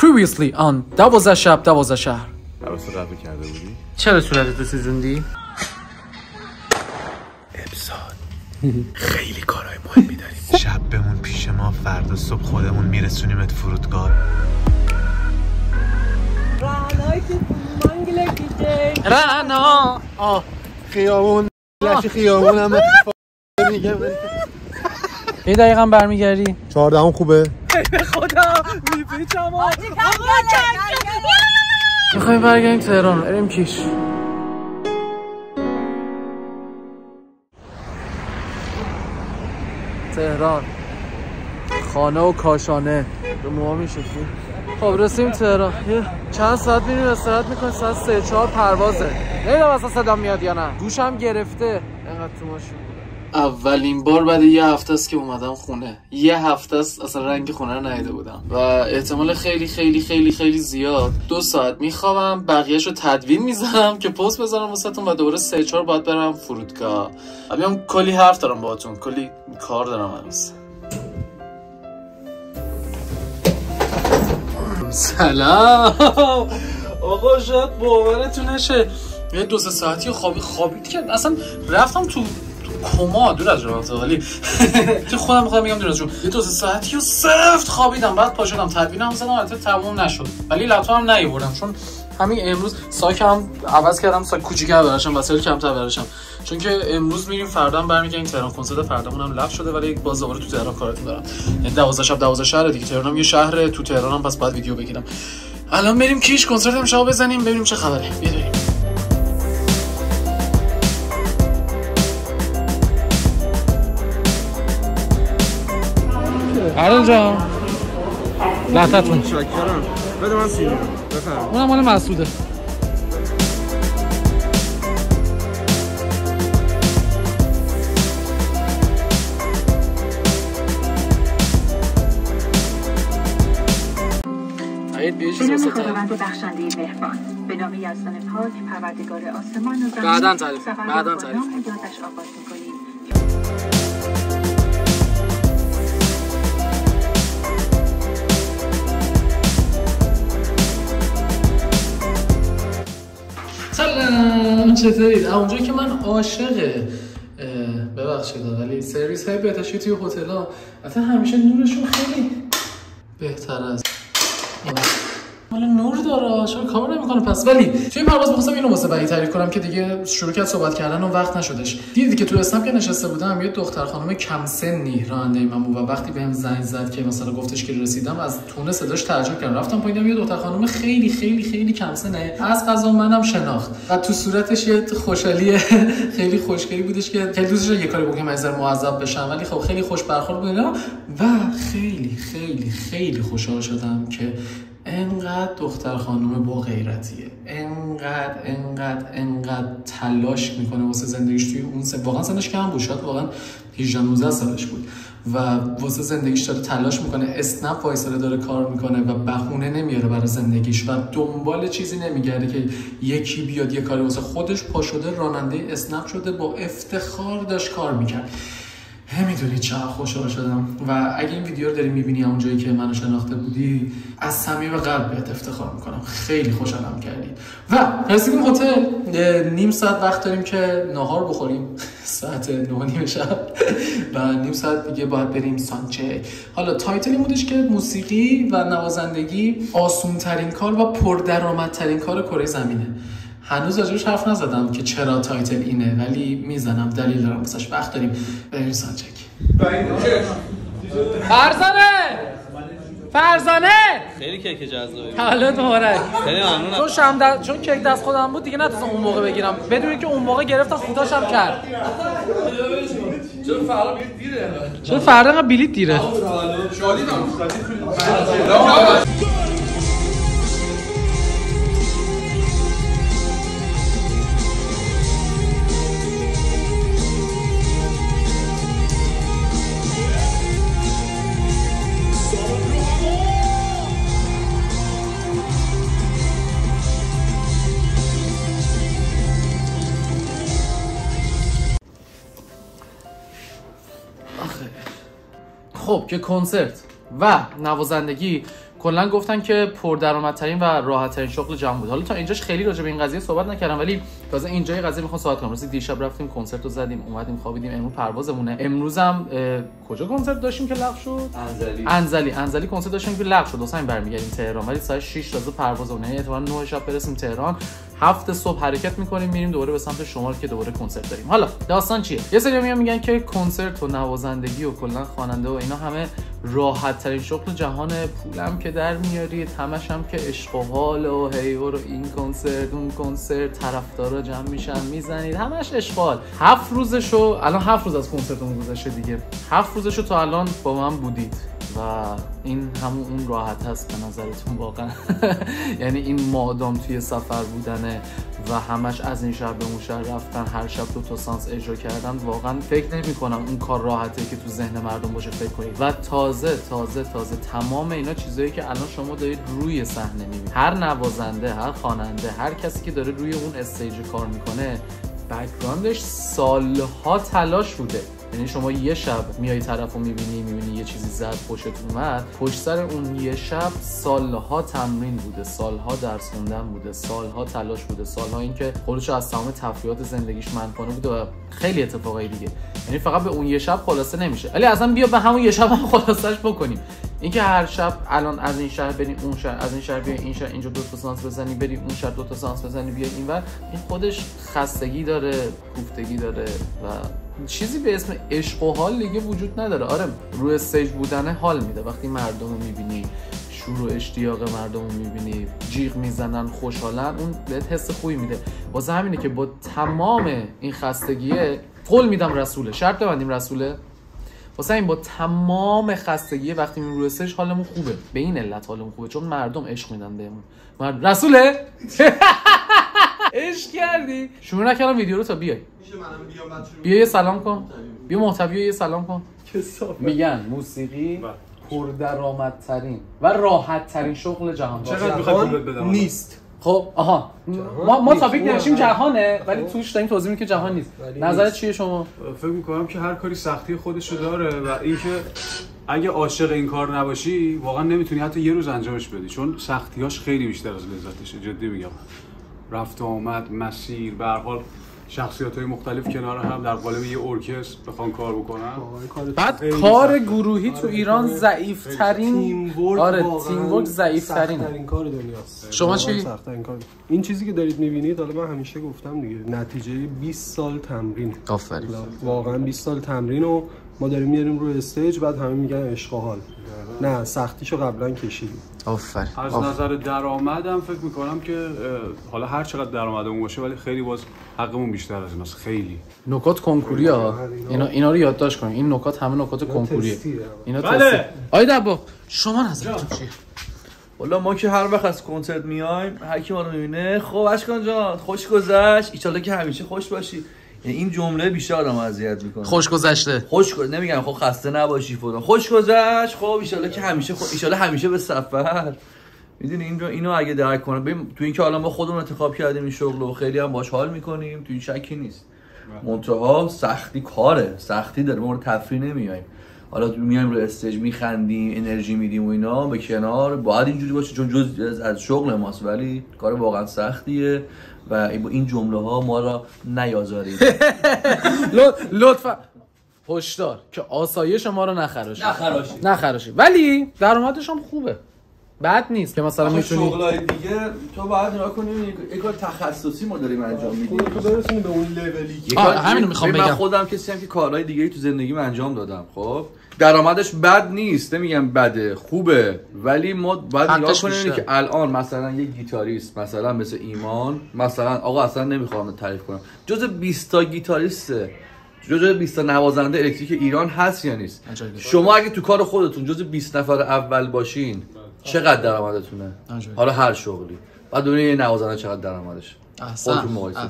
Previously on دوازده شب دوازده شهر. عروس قبل کرده بودی؟ چرا صورتتو سوزوندی؟ امسال. خیلی کارهای مهمی داریم. شب بمون پیش ما فردا صبح خودمون میرسونیمت فرودگاه. رنا. آه خیابون. لش خیابون هم میگم. یه دقیقا برمیگردی. چهارده هم خوبه می‌خوایم برگردیم تهران؟ بریم کیش. تهران. خانه و کاشانه. به موها میشه خب رسیم تهران. یه چند ساعت میریم استراحت می‌کنیم. ساعت سه چهار پروازه. نمی‌دونم اصلا صدا میاد یا نه. گوشم گرفته. اینقدر تو ماشین اولین بار بعد یه هفته است که اومدم خونه. یه هفته است اصلا رنگ خونه رو ندیده بودم. و احتمال خیلی خیلی خیلی خیلی زیاد. دو ساعت میخوابم بقیهش رو تدوین می‌زنم که پست بذارم واسهتون و دوباره سه چهار باید برم فرودگاه. الان کلی حرف دارم باهاتون. کلی کار دارم هنوز. سلام. آقا شاید باورتون نشه. یه دو سه ساعتی خوابی خوابید که اصلا رفتم تو کما دور از رابطه ولی تو خودم می‌خوام بگم دور از جون. یه دو ساعتی و سفت خوابیدم بعد پا شدم. تدوینم زدم البته تموم نشد. ولی لپتاپم نیوردم. چون همین امروز ساکم عوض کردم ساک کوچیک‌تر براشم وسایل کمتر براشم. چون که امروز میریم فردا هم برمیگردیم. تهران کنسرت فردامون هم لغو شده ولی باز دوباره تو تهران کارتون دارم. یعنی 12 شب 12 شهر دیگه. تهران هم یه شهر تو تهران هم پس باید ویدیو بگیرم. الان بریم کیش کنسرت امشب بزنیم ببینیم چه خبره. بیا هرون جان. لحظتون شکرم بده من سیمی بفرم اونم مال مسعوده. بخشنده مهربان. به نام یزدان پاک پروردگار آسمان و زمین. بعداً تعریف. با تعریف. آغاز می‌کنیم. چطورید اونجا که من عاشق ببخشید ولی سرویس های بهداشتی توی هتل ها اصلا همیشه نورشون خیلی بهتر از مال نور داره چرا کار نمی‌کنه. پس ولی توی پرواز می‌خواستم اینو واسه بقیه تعریف کنم که دیگه شروع کرد صحبت کردن و وقت نشدش. دیدی که تو اسنپ که نشسته بودم یه دختر خانم کم سنی راننده من بود و وقتی بهم زنگ زد که مثلا گفتش که رسیدم از تونه صداش تعجب کردم. رفتم پایین دیدم یه دختر خانم خیلی خیلی خیلی کم سنه. از قضا منم شناخت. و تو صورتش یه خوشحالی خیلی خوشگلی بودش که خیلی دوستش یه کاری بکنم از معذب بشم. ولی خب خیلی خوش برخورد بود. و خیلی خیلی خیلی خوشحال شدم که انقدر دختر خانم با غیرتیه. انقدر انقدر انقدر تلاش می‌کنه واسه زندگیش توی اون سن. واقعا سنش کم بود شاید واقعا 18 19 سالش بود. و واسه زندگیش داره تلاش می‌کنه اسنپ وایساده داره کار می‌کنه و بهونه نمیاره برای زندگیش و دنبال چیزی نمیگرده که یکی بیاد یه کاری واسه خودش پا شده راننده اسنپ شده با افتخار داشت کار می‌کرد. نمی‌دونی چقدر خوشحال شدم. و اگه این ویدیو رو داری می‌بینی اونجایی که منو شناخته بودی از صمیم قلب بهت افتخار می‌کنم. خیلی خوشحالم کردی. و رسیدیم هتل. نیم ساعت وقت داریم که ناهار بخوریم. ساعت نه نیم شب. و نیم ساعت دیگه باید بریم سانسه. حالا title این بودش که موسیقی و نوازندگی آسون ترین کار و پردرآمدترین کار کره زمینه. هنوز راجبش حرف نزدم که چرا title اینه ولی می‌زنم. دلیل دارم واسش. وقت داریم. بریم سانچک فرزانه! فرزانه! خیلی کیک جذابی تولد مبارک خیلی ممنونم. چون شم دست چون کیک دست خودم بود دیگه نتونستم اون موقع بگیرم. بدون که اون موقع گرفتم خوداشم کرد. چرا فردا انقدر بلیت دیره. خب که کنسرت و نوازندگی کلا گفتن که پردرآمدترین و راحتترین شغل جهان بود. حالا تا اینجاش خیلی راجع به این قضیه صحبت نکردم ولی تازه اینجا یه قضیه می‌خوام صحبت کنم. رسید دیشب رفتیم کنسرت رو زدیم اومدیم خوابیدیم. امروز پروازمونه. امروز هم اه، کجا کنسرت داشتیم که لغو شد؟ انزلی. انزلی. انزلی کنسرت داشتیم که لغو شد. واسه برمیگردیم تهران. ولی ساعت 6 تازه پروازمونه. احتمالاً 9 شب برسیم تهران. هفت صبح حرکت می‌کنیم میریم دوباره به سمت شمال که دوباره کنسرت داریم. حالا داستان چیه؟ یه سری میان میگن که کنسرت و نوازندگی و کلا خواننده و اینا همه راحت ترین شغل جهان پولم که در میارید. همش هم که عشق و حال و هی و این کنسرت اون کنسرت. طرفدارا جمع میشن می‌زنید. همش حال. هفت روزشو الان هفت روز از کنسرتمون گذشته دیگه. هفت روزشو تا الان با من بودید. و این همون اون راحت هست به نظرتون واقعا. یعنی این مادام توی سفر بودنه و همش از این شهر به اون شهر رفتن هر شب دو تا سانس اجرا کردن واقعا فکر نمی کنم اون کار راحته که تو ذهن مردم باشه فکر کنید. و تازه تازه تازه تمام اینا چیزایی که الان شما دارید روی صحنه می‌بینید. هر نوازنده هر خواننده هر کسی که داره روی اون استیج کار می‌کنه background ش سالها تلاش بوده. یعنی شما یه شب میای طرف رو می‌بینی می‌بینی یه چیزی زد خوشت اومد. پشت سر اون یه شب سالها تمرین بوده سالها درس خوندن بوده سالها تلاش بوده سالها اینکه خودش از تمام تفریحات زندگیش منع کنه بوده و خیلی اتفاقای دیگه. یعنی فقط به اون یه شب خلاصه نمیشه. ولی اصلا بیا به همون یه شب هم خلاصش بکنیم. اینکه هر شب الان از این شهر بریم اون شهر از این شهر بیای این شهر اینجا دو تا سانس بزنی بری اون شهر دو تا سانس بزنی بیای اینور. این خودش خستگی داره کوفتگی داره و چیزی به اسم عشق و حال دیگه وجود نداره. آره روی stage بودن حال میده. وقتی مردم رو می‌بینی شور و اشتیاق مردم رو می‌بینی جیغ می‌زنن خوشحالن اون بهت حس خوبی میده. واسه همینه که با تمام این خستگیه قول میدم رسوله. شرط ببندیم رسوله. واسه این با تمام خستگی وقتی روی stage حالمون خوبه. به این علت حالمون خوبه چون مردم عشق میدن بهمون. رسوله! عشق کردی. شروع نکردم ویدیو رو تا بیای. بیا یه سلام کن. بیا محتوی یه سلام کن. میگن موسیقی پردرآمدترین و راحت ترین شغل جهان. چقدر نیست. خب آها. ما ما تاپیک نوشتیم جهانه ولی توش داریم توضیح میدیم که جهان نیست. نیست. چیه شما؟ فکر می‌کنم که هر کاری سختی خودشو داره و اینکه اگه عاشق این کار نباشی واقعا نمی‌تونی حتی یه روز انجامش بدی چون سختیاش خیلی بیشتر از لذتشه. جدی میگم. رفت و آمد مسیر. به هر حال شخصیت های مختلف کنار هم در قالب یه ارکستر بخوان کار بکنن. بعد کار گروهی تو ایران ضعیف ترین تیم ورک آره واقعاً تیم ورک ضعیف سخت‌ترین کار دنیاست. شما چی؟ کار. این چیزی که دارید می‌بینید حالا من همیشه گفتم دیگه نتیجه 20 سال تمرین. آفرین. واقعا 20 سال تمرین و ما داریم میاریم روی استیج بعد همه میگن عشق و حال. نه سختیشو قبلا کشیدیم. آفرین. از نظر درآمدم فکر می‌کنم که حالا هر چقدر درآمدمون باشه ولی خیلی باز حقمون بیشتر از ایناست. خیلی. نکات کنکوری ها اینا اینا رو یادداشت کنین این نکات همه نکات کنکوریه. اینا بله. آی دبا شما نظرتون چیه؟ والا ما که هر وقت از کنسرت میایم هر کی ما رو می‌بینه خب اشکان جان خوش گذشت. ایشالله که همیشه خوش باشی. این جمله بیشتر آدم اذیت می‌کنه. خوش گذشته. خوش نمیگم خب خسته نباشی فلان. خوش گذشت. خب ایشالله که همیشه خو... ایشالله همیشه به سفر. می‌دونی این رو اینو اگه درک کنه ببین تو اینکه حالا ما خودمون انتخاب کردیم این شغل و خیلی هم باش حال می‌کنیم تو این شکی نیست. منتها سختی کاره. سختی داره. ما رو تفریح نمیایم حالا تو میایم رو استیج میخندیم انرژی میدیم و اینا به کنار. باید اینجوری باشه چون جز از- از شغل ماست ولی کار واقعا سختیه و این جمله ها ما را نیازارید. لط- لطفا. هشدار که آسایش ما رو نخراشید. نخراشید. نخراشید. ولی درآمدش هم خوبه. بد نیست که مثلا می‌تونی شغلای دیگه تو باید نگاه کنی یه کار تخصصی ما داریم انجام میدیم. تو برسونی به اون لولی که آه، همینو می‌خوام ببین، من بگم. خودم کسی هم که کارهای دیگه تو زندگیم انجام دادم خب؟ درآمدش بد نیست نمیگم بده خوبه ولی ما باید نگاه کنیم. که الان مثلا یه گیتاریست مثلا مثل ایمان مثلا آقا اصلا نمی‌خوام تعریف کنم جز 20 تا گیتاریسته جز 20 تا نوازنده الکتریک ایران هست یا نیست. شما اگه تو کار خودتون جز 20 نفر اول باشین چقدر درآمدتونه. حالا هر شغلی بعد ببینید یه نوازنده چقدر درآمدش احسن.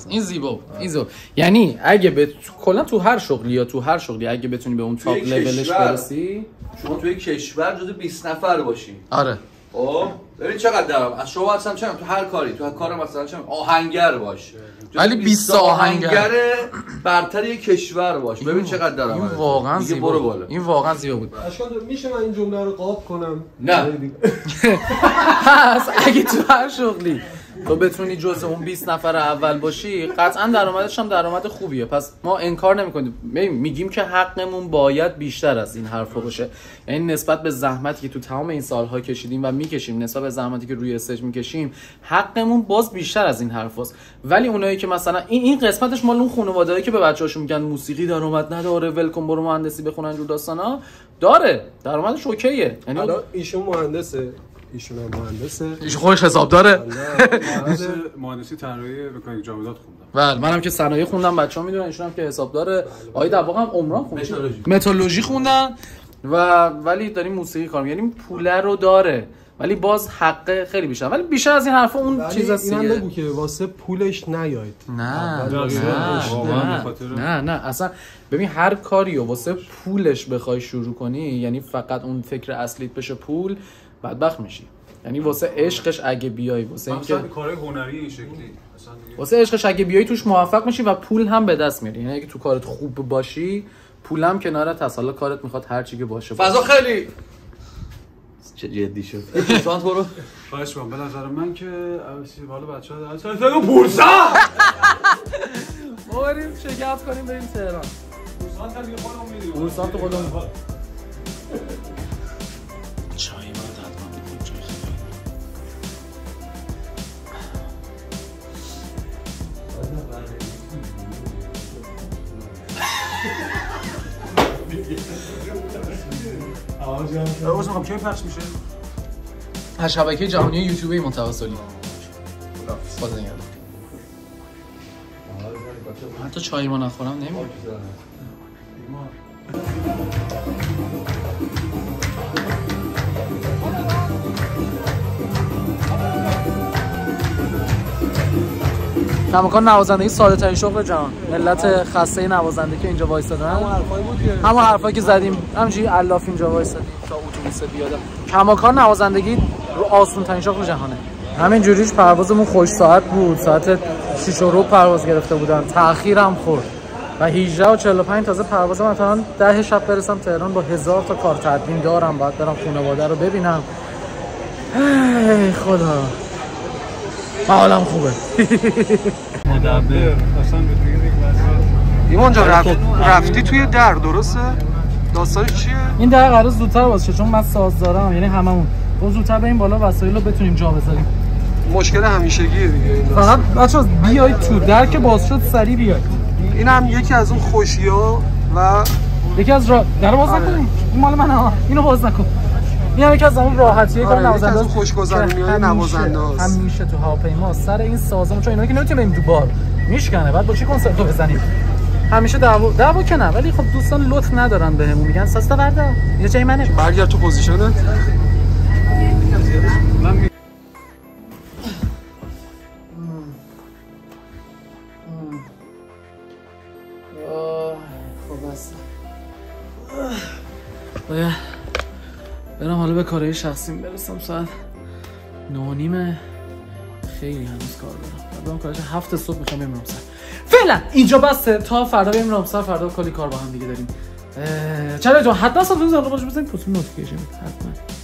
این زیبا بود. این زیبا یعنی اگه به کلا تو هر شغلی یا تو هر شغلی اگه بتونی به اون تاپ یک لولش کشور. برسی شما توی کشور جز 20 نفر باشین آره خب ببین چقدر درام از شما اصلا چه تو هر کاری تو هر کار مثلا چه آهنگر باش ولی 20 آهنگر. برتر یک کشور باش ببین چقدر درام این واقعا زیبا برو بود. بالا این واقعا زیبا بود داره. میشه من این جمله رو قاب کنم نه. پس اگه تو هر شغلی تو بتونی جز اون 20 نفر اول باشی قطعا درآمدش هم درآمد خوبیه. پس ما انکار نمی‌کنیم. میگیم که حقمون باید بیشتر از این حرفا باشه. یعنی نسبت به زحمتی که تو تمام این سالها کشیدیم و می‌کشیم نسبت به زحمتی که روی استیج می‌کشیم حقمون باز بیشتر از این حرفاست. ولی اونایی که مثلا این این قسمتش مال اون خانواده‌ای که به بچه‌هاشون میگن موسیقی درآمد نداره ولکن برو مهندسی بخونن جور داستانا. داره. درآمدش اوکیه. یعنی ایشون مهندسه. ایشون هم مهندسه. ایش خودش حساب داره. مهندس مهندسی طراحی مکانیک جامدات خوندم. بله منم که صنایع خوندم بچه‌ها می‌دونن ایشون هم که حساب داره. آقای دباغ هم عمران خوندن متالورژی. متالورژی خوندن. و ولی داریم موسیقی کار می‌کنیم. یعنی پوله رو داره ولی باز حق خیلی بیشتر. ولی بیشتر از این حرفا اون چیز هست دیگه. بگو که واسه پولش نیاید. نه. نه واقعاً نه نه نه اصلا ببین هر کاری رو واسه پولش بخوای شروع کنی یعنی فقط اون فکر اصلیت بشه پول بدبخت میشی. یعنی واسه عشقش اگه بیای واسه اینکه کارهای هنری این شکلی. واسه عشقش اگه بیای توش موفق میشی و پول هم به دست میاری. یعنی اگه تو کارت خوب باشی پولم کنارت هست. حالا کارت می‌خواد هر چی که باشه فضا خیلی. چه جدی شد. سانت برو. خواهش به نظر من که بالا بچه‌ها در اصلا پورسا ما بریم شگفت کنیم بریم تهران. پورسا دیگه خودمون می‌دونیم بورسان تو خودمون. عذر می‌خوام کی پخش میشه؟ از شبکه جهانی یوتیوب این متواصلی باز نگردم حتی چای ما نخورم نمی‌دونم. کماکان نوازندگی ساده ترین شغل جهان. ملت خسته نوازنده که اینجا وایسادن. حرفایی بود همون حرفایی که زدیم. همینجوری الاف اینجا وایسادیم. تا اتوبوس بیاد کماکان نوازندگی رو آسون ترین شغل جهانه. همین جوریش پروازمون خوش ساعت بود. ساعت 6 رو پرواز گرفته بودن. تأخیر هم خورد. و 18 و 45 تازه پرواز مثلا 10 شب برسم تهران با هزار تا کار تدوین دارم. باید برم خانواده رو ببینم. ای خدا. حالم خوبه. اصلا به دیگه ایمان جان رفت... رفتی توی در درسته؟ داستانش چیه؟ این در قرار زودتر باشه چون من ساز دارم یعنی هممون. اون زودتر بریم بالا وسایل رو بتونیم جا بذاریم. مشکل همیشگیه دیگه این. فقط بچه بیاید تو در که باز شد سریع بیاید. این هم یکی از اون خوشی ها و یکی از را در باز آره. نکنیم این مال من ها اینو باز نکن. این هم یکی از اون راحتیه کار آره، از نوازنده اون خوشگذرونی‌های که همیشه- نوازنده هست. همیشه تو هواپیما سر این سازمون چون اینا که نمی‌تونیم بریم تو بار. میشکنه. بعد با چی کنسرتو بزنیم؟ همیشه دعوا دعوا که نه ولی خب دوستان لطف ندارن بهمون. میگن ساستا وردا یا جای منه برگرد تو پوزیشنت. کارهای شخصیم برسم ساعت نه نیمه خیلی هنوز کار دارم. بعد کارش هفت صبح می‌خوام بریم رامسر. فعلا اینجا بسته تا فردا بریم رامسر فردا کلی کار با هم دیگه داریم. چرا جان حتما ساتون زنده باشه بزنید پستون نوتیفیکیشن. حتما.